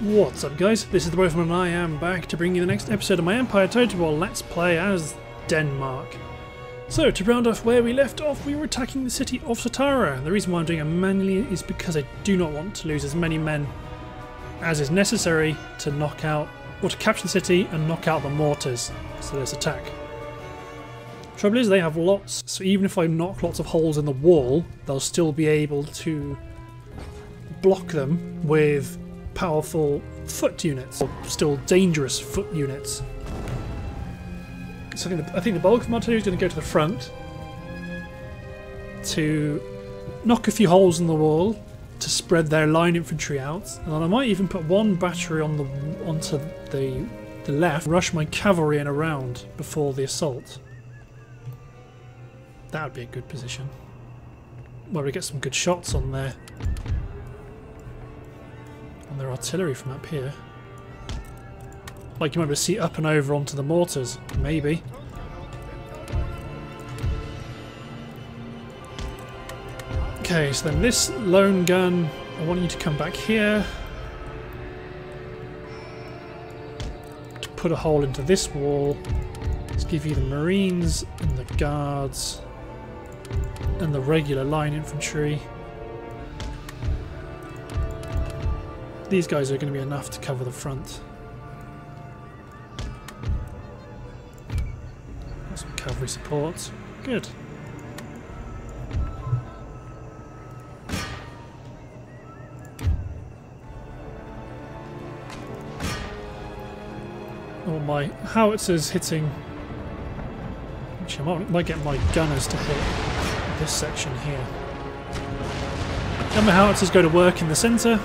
What's up guys, this is the Rifleman and I am back to bring you the next episode of my Empire Total War Let's Play as Denmark. So, to round off where we left off, we were attacking the city of Satara. The reason why I'm doing it manually is because I do not want to lose as many men as is necessary to knock out, or to capture the city and knock out the mortars. So let's attack. Trouble is they have lots, so even if I knock lots of holes in the wall, they'll still be able to block them with powerful foot units, or still dangerous foot units. So I think the, I think the bulk of my is going to go to the front to knock a few holes in the wall to spread their line infantry out, and I might even put one battery on the onto the the left, rush my cavalry in around before the assault. That would be a good position. Where we get some good shots on there their artillery from up here. Like you might be able to see up and over onto the mortars, maybe. Okay, so then this lone gun, I want you to come back here. To put a hole into this wall. Let's give you the marines and the guards and the regular line infantry. These guys are going to be enough to cover the front. Some cavalry support. Good. Oh, my howitzers hitting. Actually, I might, might get my gunners to hit this section here. And my howitzers go to work in the centre.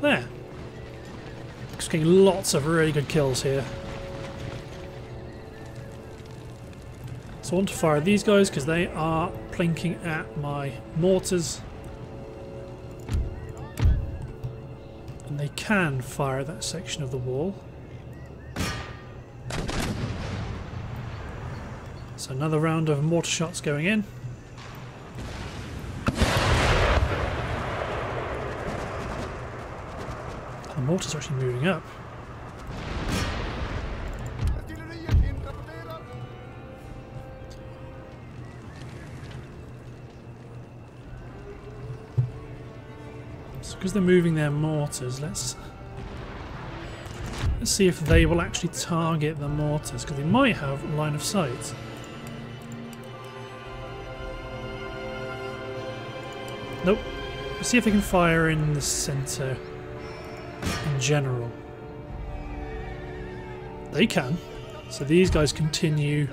There. Just getting lots of really good kills here. So I want to fire these guys because they are plinking at my mortars. And they can fire that section of the wall. So another round of mortar shots going in. Mortars are actually moving up. So because they're moving their mortars, let's let's see if they will actually target the mortars, because they might have line of sight. Nope. Let's see if they can fire in the centre general. They can. So these guys continue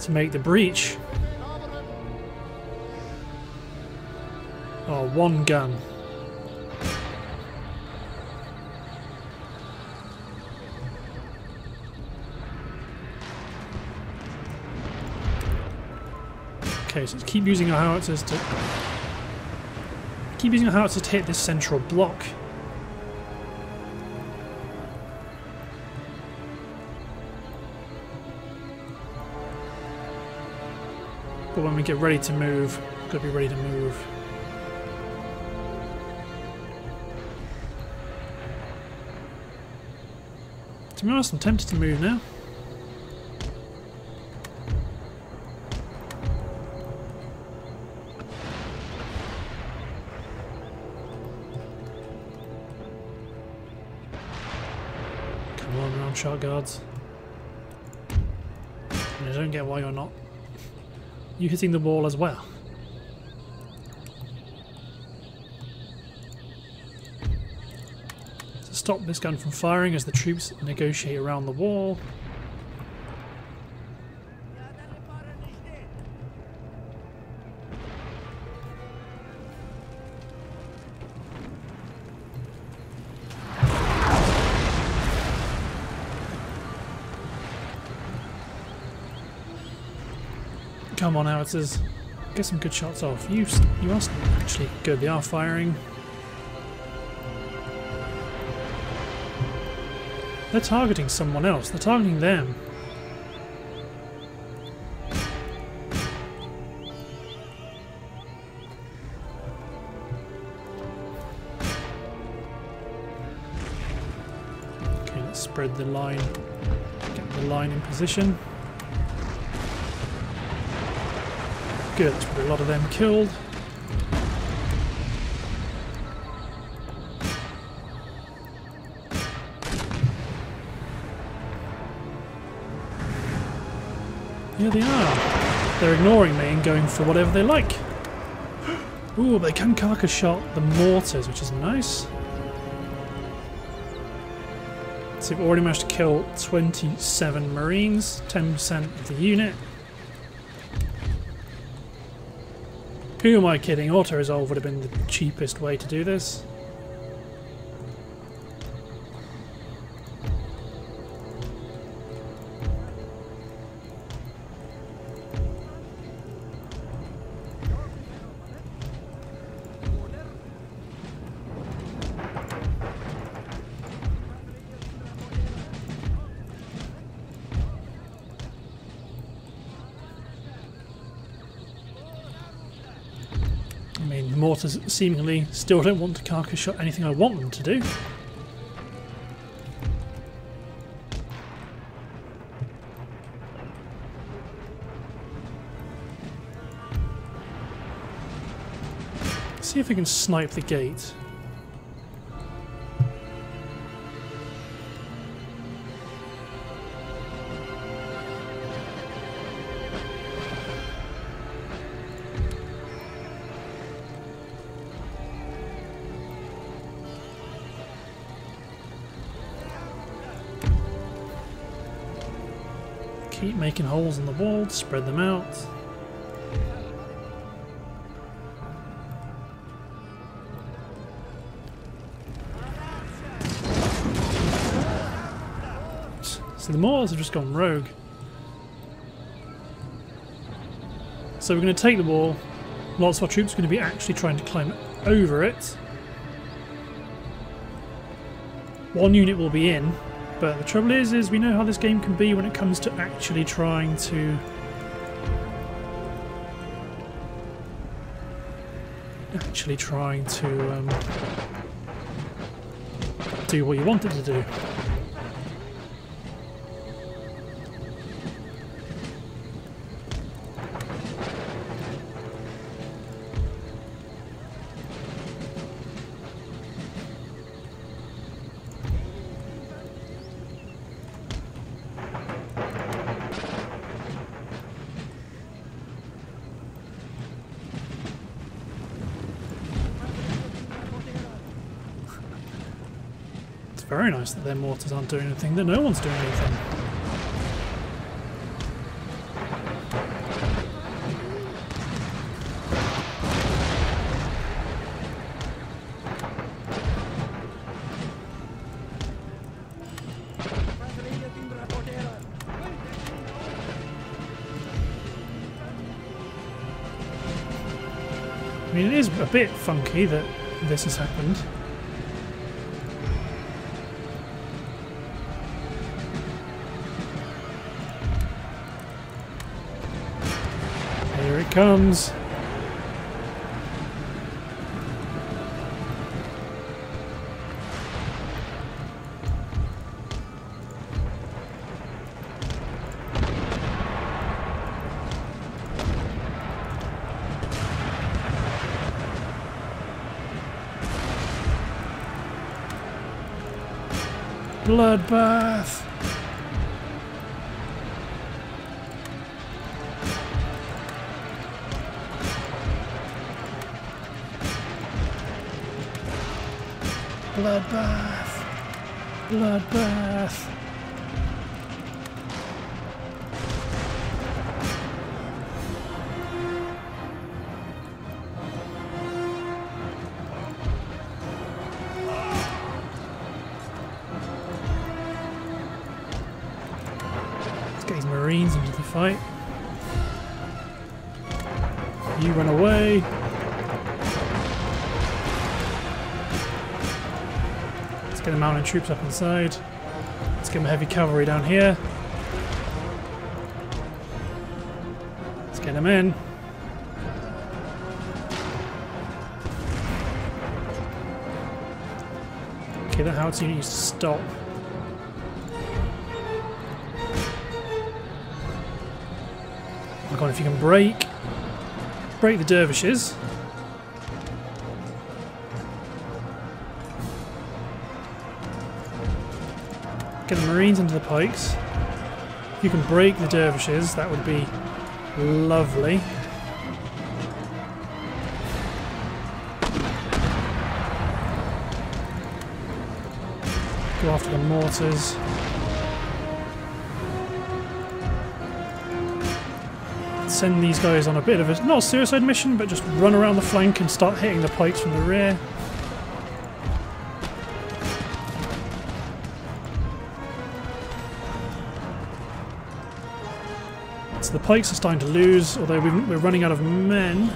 to make the breach. Oh, one gun. Okay, so keep using our howitzers to keep using our howitzers to hit this central block. But when we get ready to move, we've got to be ready to move. To be honest, I'm tempted to move now. Come on, round shot guards. And I don't get why you're not you hitting the wall as well. To stop this gun from firing as the troops negotiate around the wall. matters. Get some good shots off. You, you are actually good. They are firing. They're targeting someone else. They're targeting them. Okay, let's spread the line. Get the line in position. Good, a lot of them killed. Here they are. They're ignoring me and going for whatever they like. Ooh, they can carcass shot the mortars, which is nice. So we've already managed to kill 27 marines, 10% of the unit. Who am I kidding? Auto-resolve would have been the cheapest way to do this. Mortars seemingly still don't want to carcass shot anything I want them to do. see if we can snipe the gate. Making holes in the wall, to spread them out. So the Mortars have just gone rogue. So we're going to take the wall. Lots of our troops are going to be actually trying to climb over it. One unit will be in, but the trouble is, is we know how this game can be when it comes to actually trying to actually trying to um, do what you want it to do. Nice that their mortars aren't doing anything, that no one's doing anything. I mean, it is a bit funky that this has happened. Comes. Bloodbath. Bloodbath. Bloodbath. troops up inside. Let's get my heavy cavalry down here. Let's get them in. Okay, that howitzer unit needs to stop. Oh my god, if you can break... Break the dervishes. Get the marines into the pikes. If you can break the dervishes, that would be lovely. Go after the mortars. Send these guys on a bit of a, not a suicide mission, but just run around the flank and start hitting the pikes from the rear. Pikes are starting to lose, although we're running out of men.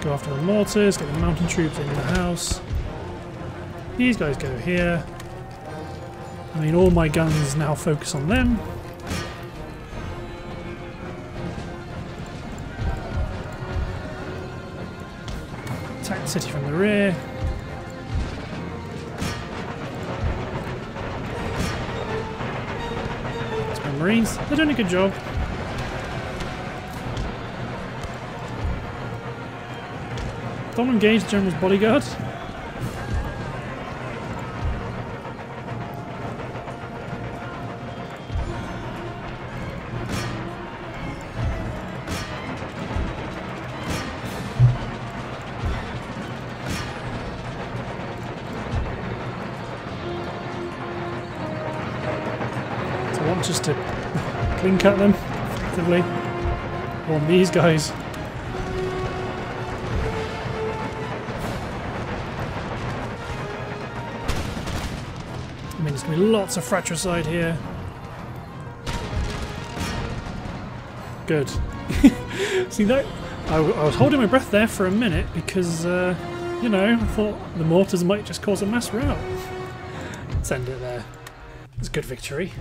Go after the mortars, get the mountain troops in the house. These guys go here. I mean, all my guns now focus on them. City from the rear. It's my marines. They're doing a good job. Don't engage the general's bodyguard. Clink at them, effectively. On these guys. I mean, there's going to be lots of fratricide here. Good. See that? I, I, was holding my breath there for a minute because, uh, you know, I thought the mortars might just cause a mass rout. Send it there. It's a good victory.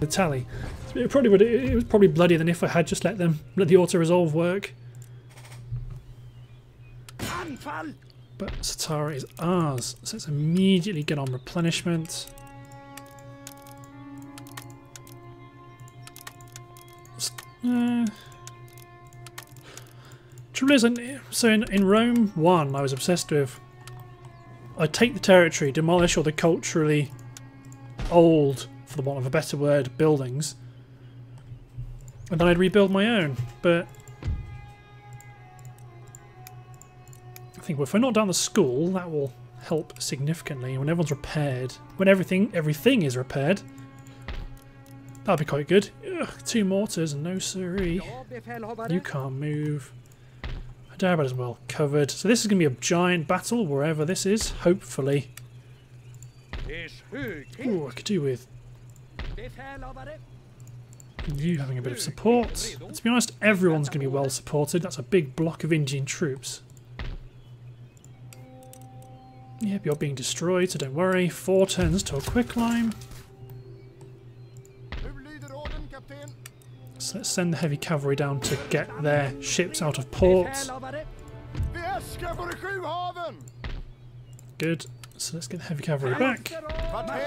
The tally. It probably would. It was probably bloodier than if I had just let them let the auto resolve work. But Satara is ours, so let's immediately get on replenishment. Uh, trouble is, so in, in Rome 1, I was obsessed with I'd take the territory, demolish all the culturally old, for the want of a better word, buildings, and then I'd rebuild my own. But I think if I knock down the school, that will help significantly. When everyone's repaired, when everything everything is repaired, that'll be quite good. Ugh, two mortars and no siree. You can't move. Hyderabad is well covered. So this is going to be a giant battle wherever this is, hopefully. Ooh, I could do with you having a bit of support. To be honest, everyone's going to be well supported. That's a big block of Indian troops. Yep, you're being destroyed, so don't worry. Four turns to a quicklime. So let's send the heavy cavalry down to get their ships out of port. Good. So let's get the heavy cavalry back.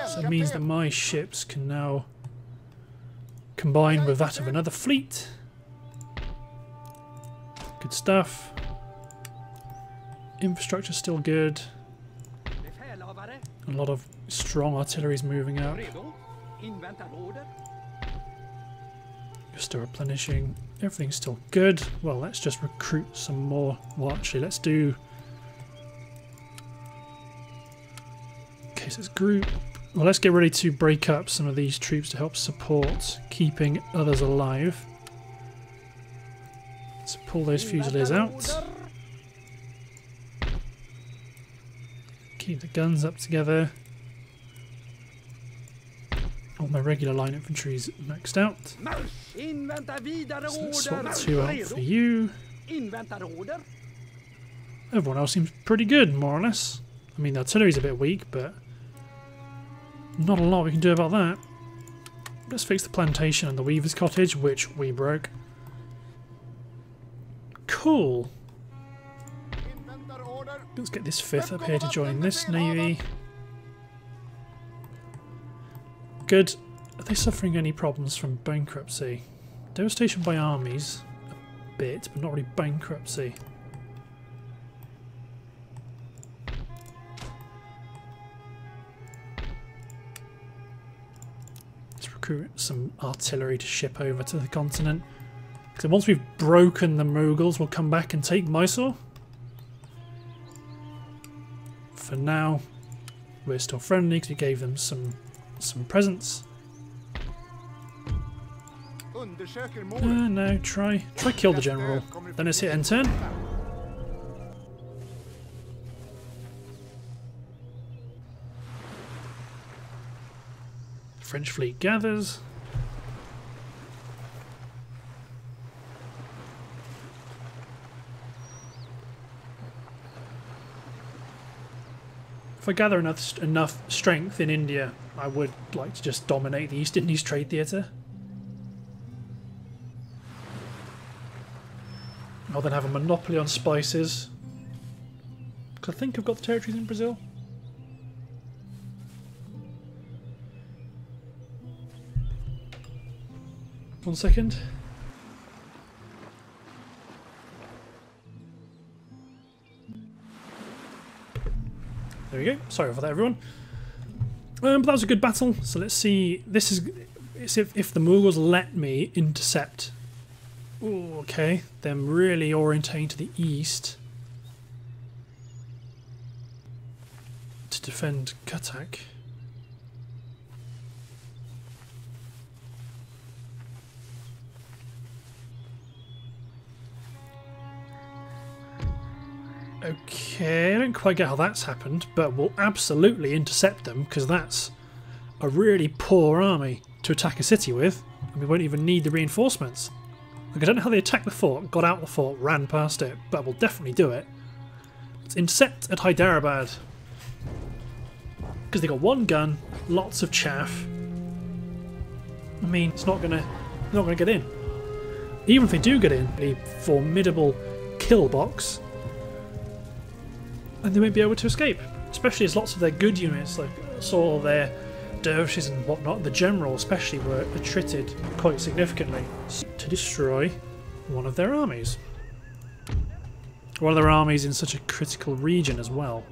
So it means that my ships can now combine with that of another fleet. Good stuff. Infrastructure still good. A lot of strong artillery is moving out. You're still replenishing. Everything's still good. Well, let's just recruit some more. Well, actually, let's do... It's group. Well, let's get ready to break up some of these troops to help support keeping others alive. Let's pull those fusiliers out. Keep the guns up together. All my regular line infantry is maxed out. So let's swap two out for you. Everyone else seems pretty good, more or less. I mean, the artillery's a bit weak, but not a lot we can do about that. let's fix the plantation and the weaver's cottage, which we broke. Cool. Let's get this fifth up here to join this navy. Good. Are they suffering any problems from bankruptcy? Devastation by armies, a bit, but not really bankruptcy. Some artillery to ship over to the continent. So once we've broken the Mughals, we'll come back and take Mysore. For now, we're still friendly because we gave them some some presents. Uh, no, try try kill the general. Then it's hit end turn. French fleet gathers. If I gather enough enough strength in India, I would like to just dominate the East Indies trade theatre. I'll then have a monopoly on spices. Because I think I've got the territories in Brazil. One second. There we go. Sorry for that, everyone. Um, but that was a good battle. So let's see. This is if, if the Mughals let me intercept. Ooh, okay, them really orientating to the east to defend Cuttack. Okay, I don't quite get how that's happened, but we'll absolutely intercept them because that's a really poor army to attack a city with, and we won't even need the reinforcements. Like, I don't know how they attacked the fort, got out the fort, ran past it, but we'll definitely do it. Let's intercept at Hyderabad. Because they got one gun, lots of chaff. I mean, it's not gonna, not gonna get in. Even if they do get in, a formidable kill box and they won't be able to escape. Especially as lots of their good units, like saw their dervishes and whatnot, the general especially, were attrited quite significantly to destroy one of their armies. One of their armies in such a critical region as well.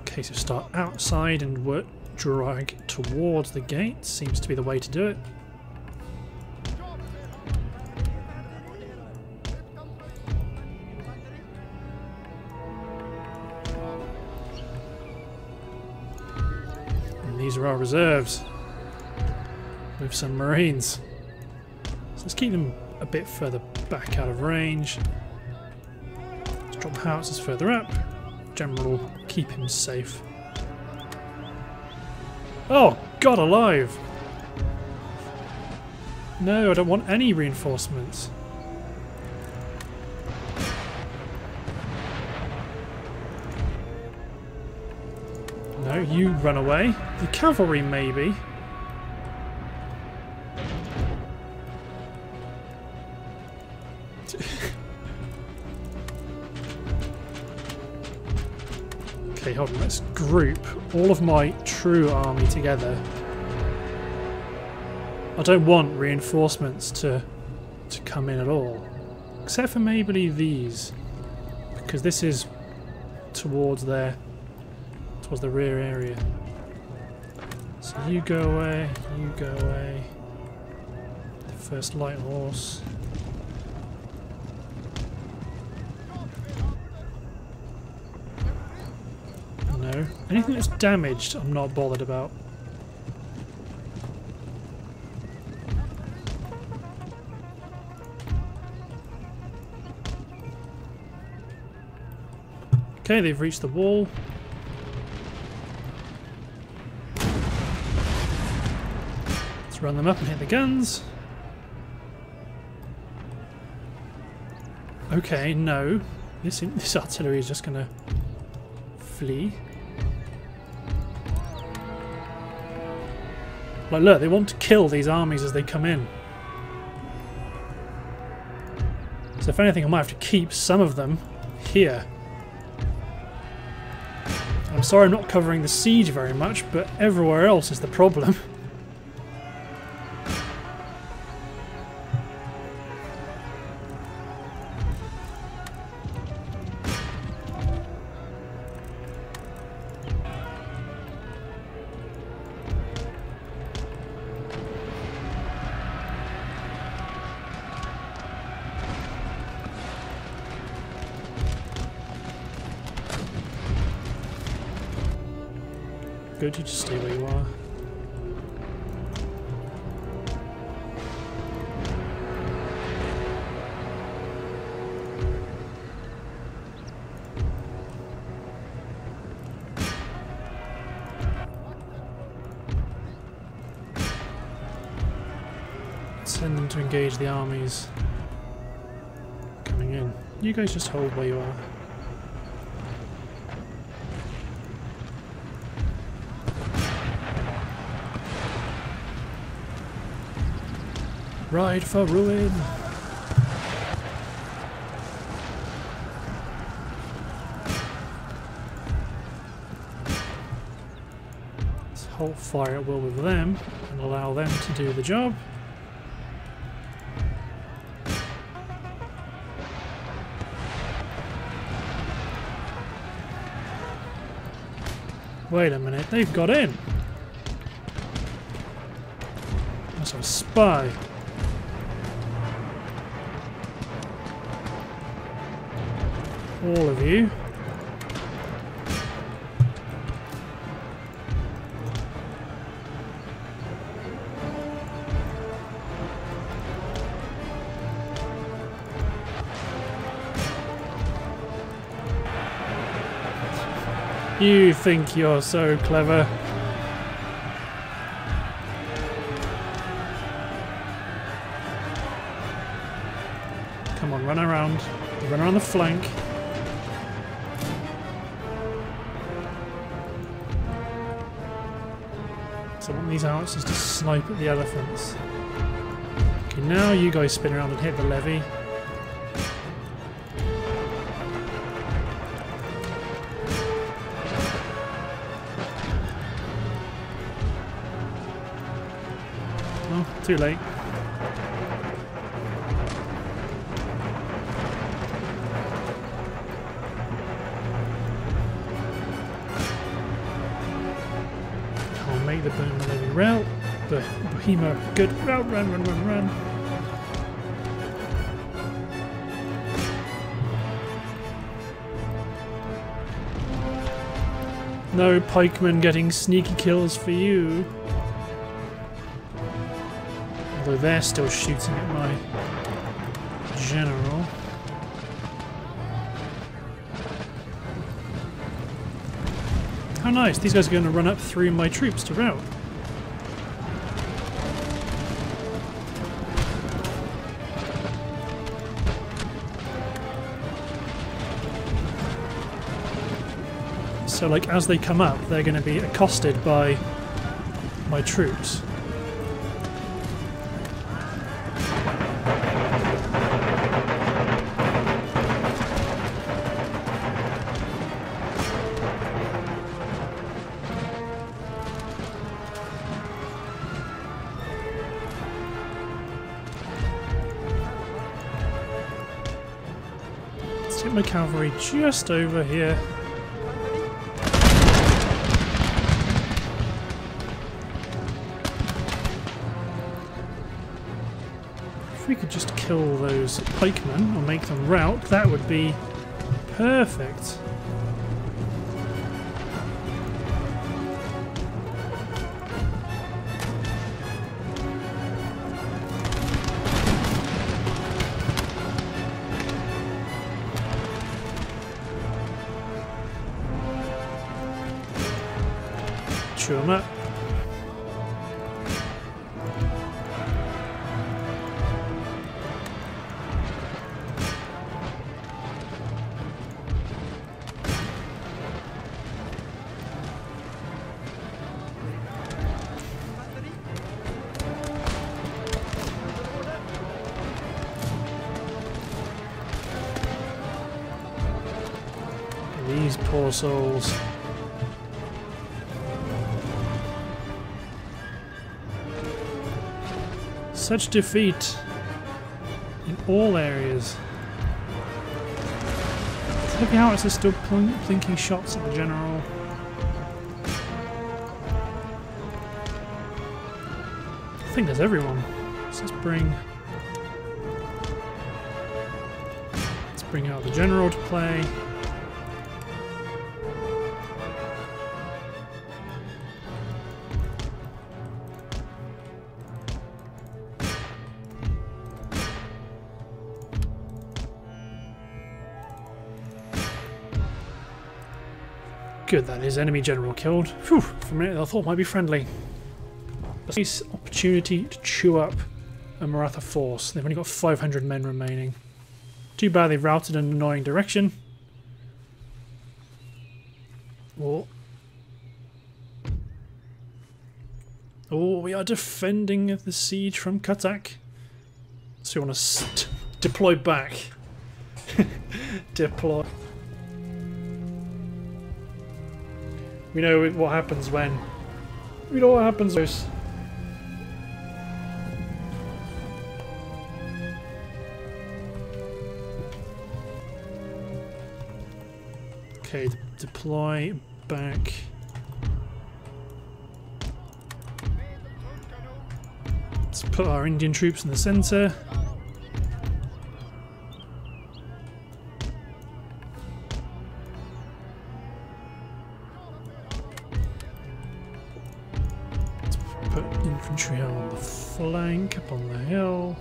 Okay, so start outside and work drag towards the gate seems to be the way to do it. These are our reserves with some marines. So let's keep them a bit further back out of range. Let's drop howitzers further up. General will keep him safe. Oh, God alive! No, I don't want any reinforcements. You run away. The cavalry, maybe. okay, hold on. Let's group all of my true army together. I don't want reinforcements to to come in at all. Except for maybe these. Because this is towards there towards the rear area. So you go away, you go away. The first light horse. No. Anything that's damaged, I'm not bothered about. Okay, they've reached the wall. Run them up and hit the guns. Okay, no. This, this artillery is just going to flee. Like, look, they want to kill these armies as they come in. So if anything, I might have to keep some of them here. I'm sorry I'm not covering the siege very much, but everywhere else is the problem. just stay where you are. Send them to engage the armies coming in. You guys just hold where you are. Ride for ruin! Let's hold fire at will with them and allow them to do the job. Wait a minute, they've got in! That's a spy. All of you. You think you're so clever. Come on, run around. Run around the flank. These howitzers to snipe at the elephants. Okay, now you guys spin around and hit the levy. Oh, too late. Good route, run, run, run, run. No pikemen getting sneaky kills for you. Although they're still shooting at my general. How nice, these guys are going to run up through my troops to rout. So like as they come up, they're going to be accosted by my troops. Let's get my cavalry just over here. Kill those pikemen or make them rout, that would be perfect. Chew 'em up. Souls. Such defeat in all areas. Heavy howitzers still pl plinking shots at the general. I think there's everyone. Let's bring let's bring out the general to play. Good, that is enemy general killed. Phew, for a minute I thought might be friendly. A Nice opportunity to chew up a Maratha force. They've only got 500 men remaining. Too bad they've routed in an annoying direction. Oh. Oh, we are defending the siege from Cuttack. So you want to deploy back. deploy. We know what happens when. We know what happens. Okay, deploy back. Let's put our Indian troops in the centre. Infantry out on the flank, up on the hill.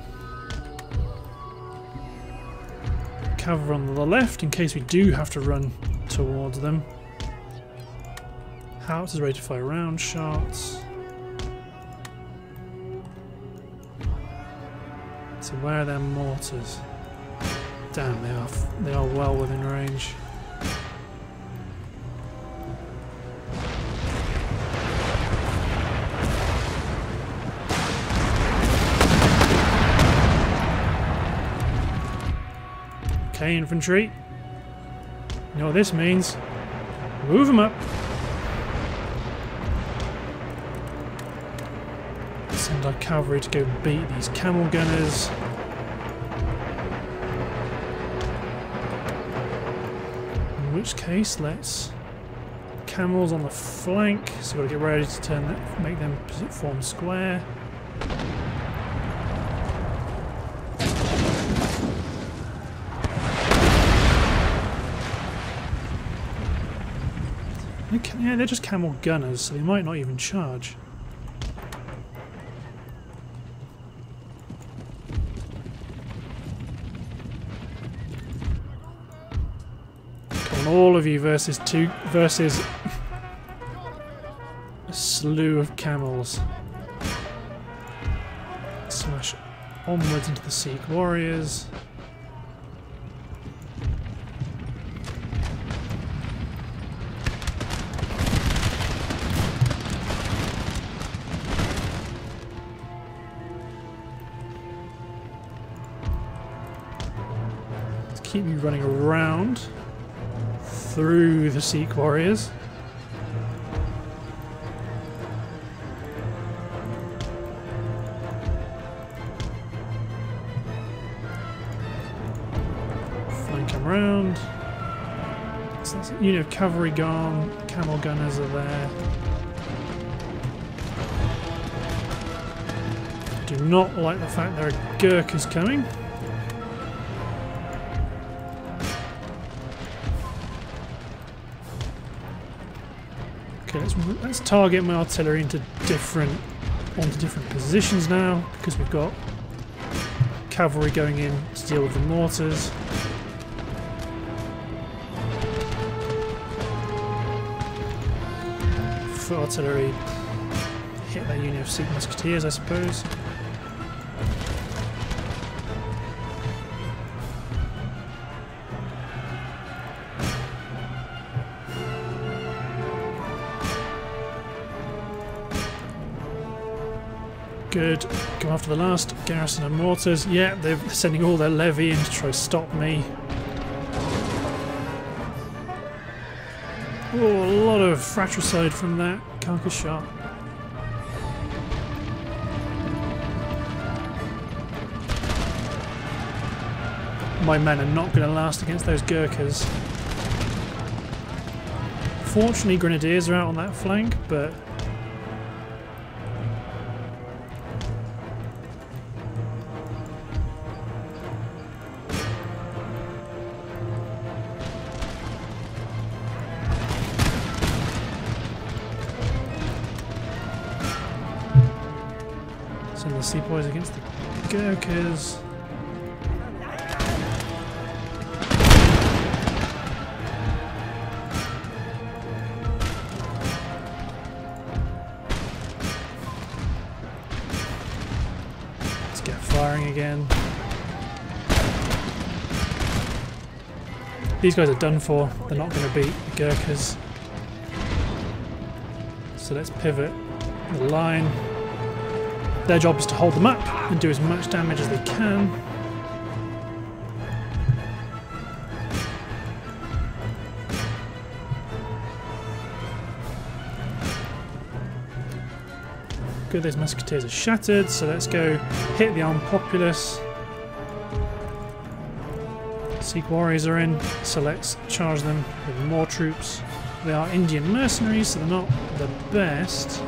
Cavalry on the left in case we do have to run towards them. Howitzers ready to fire round shots. So where are their mortars? Damn, they are they are well within range. Infantry. You know what this means? Move them up. Send our cavalry to go beat these camel gunners. In which case, let's camels on the flank. So we've got to get ready to turn that, make them form square. Yeah, they're just camel gunners, so they might not even charge. All of you versus two versus a slew of camels. Smash onwards into the Sikh warriors. Through the Sikh warriors. Flank them around. So that's unit of cavalry gone, camel gunners are there. Do not like the fact there are Gurkhas coming. Let's, target my artillery into different onto different positions now because we've got cavalry going in to deal with the mortars. Foot artillery hit that unit of Sikh musketeers, I suppose. Good. Go after the last garrison of mortars. Yeah, they're sending all their levy in to try to stop me. Oh, a lot of fratricide from that carcass shot. My men are not going to last against those Gurkhas. Fortunately, Grenadiers are out on that flank, but Send the sepoys against the Gurkhas. Let's get firing again. These guys are done for. They're not going to beat the Gurkhas. So let's pivot the line. Their job is to hold them up and do as much damage as they can. Good, those musketeers are shattered, so let's go hit the armed populace. Sikh warriors are in, so let's charge them with more troops. They are Indian mercenaries, so they're not the best.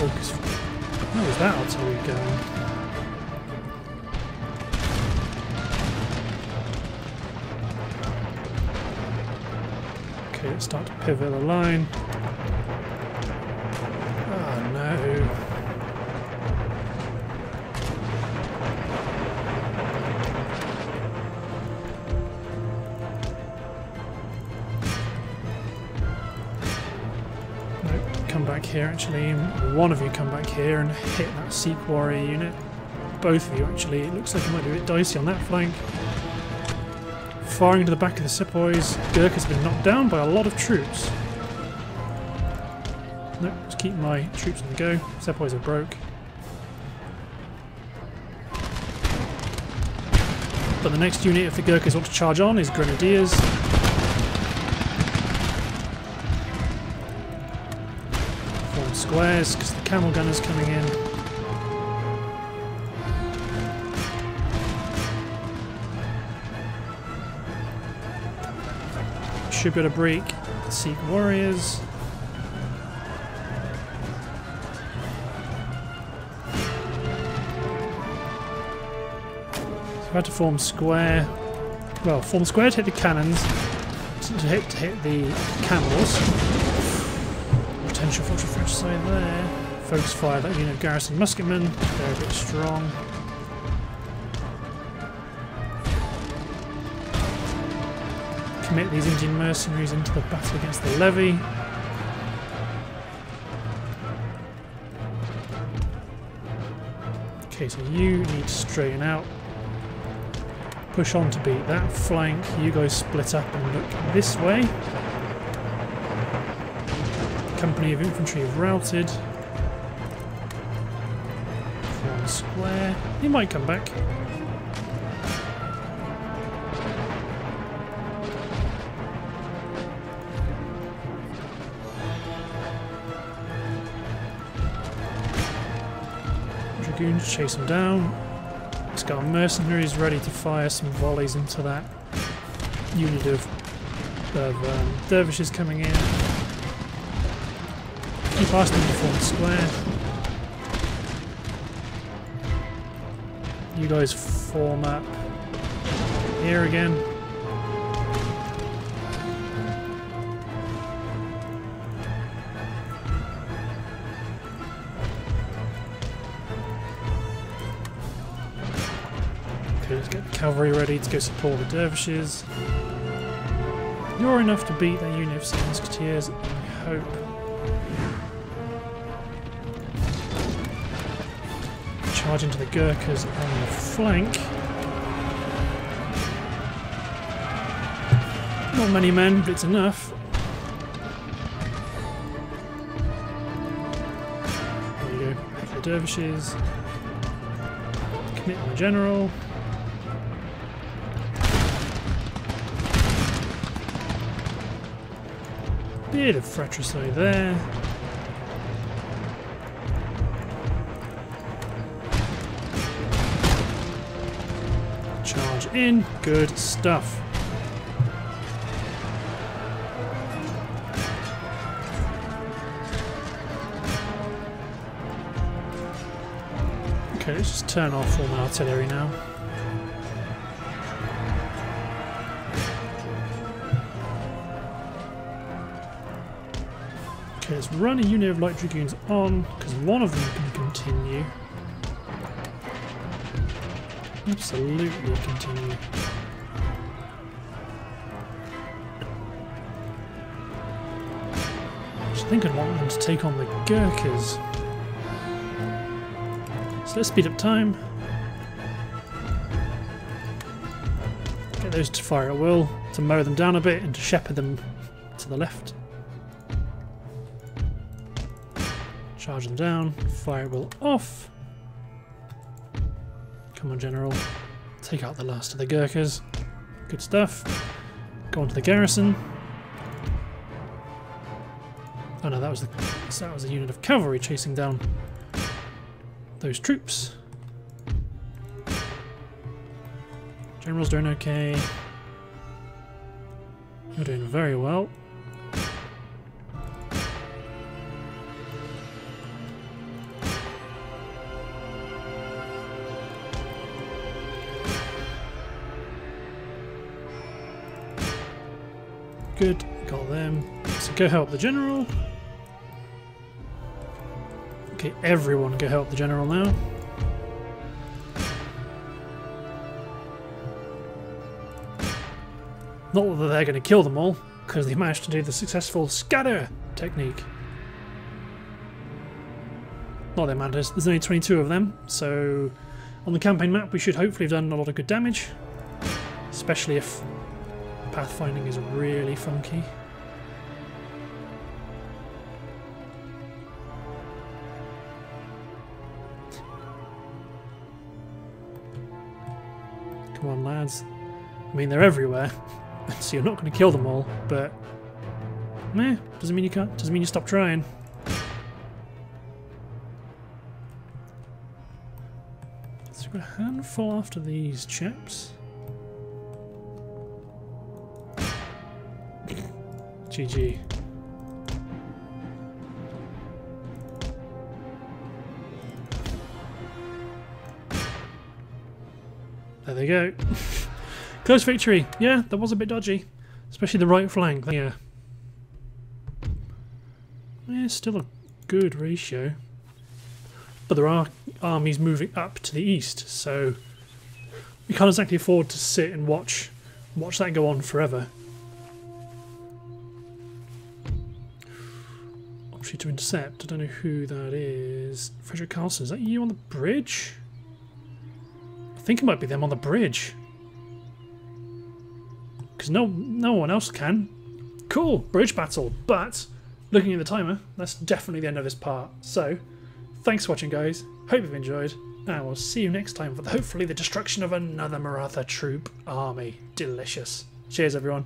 Focus. How was that artillery going? Start to pivot the line. Oh no. Here actually. One of you come back here and hit that Sikh warrior unit. Both of you actually. It looks like it might be a bit dicey on that flank. Firing into the back of the sepoys. Gurkhas been knocked down by a lot of troops. Nope, just keep my troops on the go. Sepoys are broke. But the next unit, if the Gurkhas want to charge on, is Grenadiers. Squares, because the camel gunner's coming in. Should be able to break the Sikh warriors. So had to form square. Well, form square to hit the cannons, to hit to hit the camels. Potential for fratricide there. Focus fire that unit of garrison musketmen. They're a bit strong. Commit these Indian mercenaries into the battle against the levy. Okay, so you need to straighten out. Push on to beat that flank. You guys split up and look this way. Company of infantry have routed. Form square. He might come back. Dragoons chase him down. He's got mercenaries ready to fire some volleys into that unit of, of um, dervishes coming in. Keep asking to form square. You guys form up here again. Okay, let's get the cavalry ready to go support the dervishes. You're enough to beat that unit of musketeers, I hope. charge into the Gurkhas on the flank. Not many men, but it's enough. There you go, the dervishes. Commit on the general. Bit of fratricide there. In. Good stuff. Okay, let's just turn off all my artillery now. Okay, let's run a unit of light dragoons on, because one of them can continue. Absolutely continue. I think I'd want them to take on the Gurkhas. So let's speed up time. Get those to fire at will, to mow them down a bit and to shepherd them to the left. Charge them down, fire will off. Come on, General. Take out the last of the Gurkhas. Good stuff. Go on to the garrison. Oh no, that was the that was a unit of cavalry chasing down those troops. General's doing okay. You're doing very well. Good, got them. So go help the general. Okay, everyone go help the general now. Not that they're going to kill them all, because they managed to do the successful scatter technique. Not that matters, there's only 22 of them, so on the campaign map we should hopefully have done a lot of good damage. Especially if pathfinding is really funky. Come on, lads. I mean, they're everywhere, so you're not going to kill them all, but... Meh, doesn't mean you can't, doesn't mean you stop trying. So we've got a handful after these chaps. GG. There they go. Close victory. Yeah, that was a bit dodgy. Especially the right flank. Yeah. Yeah, still a good ratio. But there are armies moving up to the east, so we can't exactly afford to sit and watch watch that go on forever. Option to intercept. I don't know who that is. Frederick Carlson, is that you on the bridge? I think it might be them on the bridge. Because no, no one else can. Cool, bridge battle. But, looking at the timer, that's definitely the end of this part. So, thanks for watching guys. Hope you've enjoyed. And we'll see you next time for the, hopefully the destruction of another Maratha troop army. Delicious. Cheers everyone.